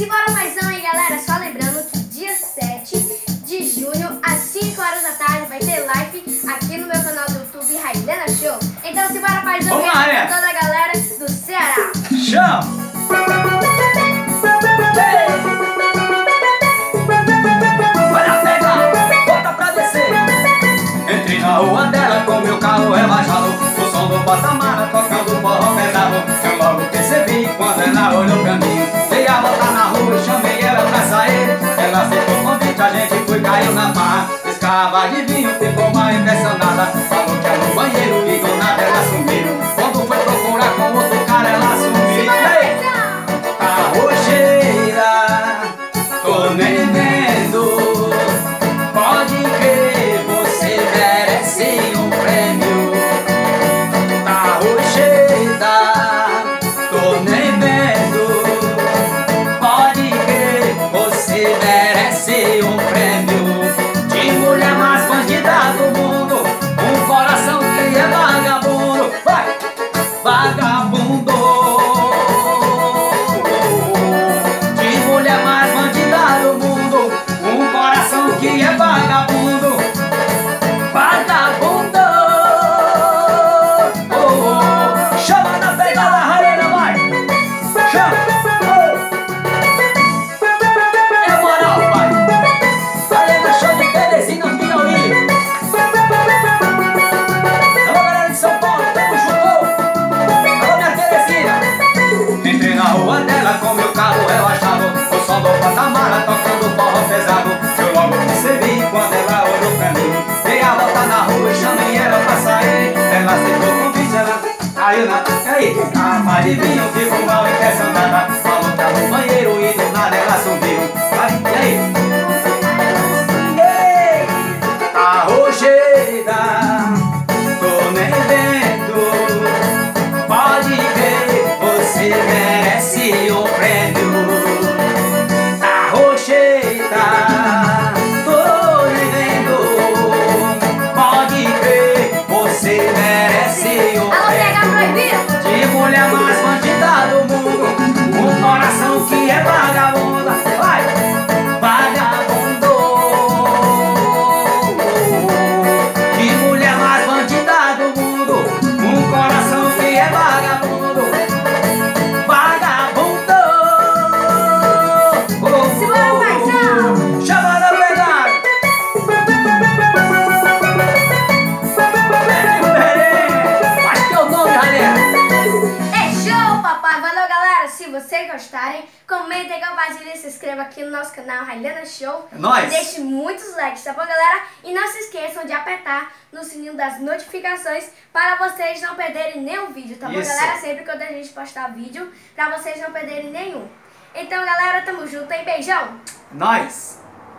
Simbora mais um, hein, galera? Só lembrando que dia 7 de junho, às 5 horas da tarde, vai ter live aqui no meu canal do YouTube, Railena Show. Então, simbora mais um, Vamos lá, né? toda a galera do Ceará. Show! Ah, Garrafa de vinho ficou mais né? aí, ah, amarivinho, vocês gostarem, comentem, compartilhem, se inscreva aqui no nosso canal Railana Show. É nóis! Deixe muitos likes, tá bom, galera? E não se esqueçam de apertar no sininho das notificações para vocês não perderem nenhum vídeo, tá Isso. bom, galera? Sempre quando a gente postar vídeo, para vocês não perderem nenhum. Então, galera, tamo junto hein? beijão! Nós! Nice.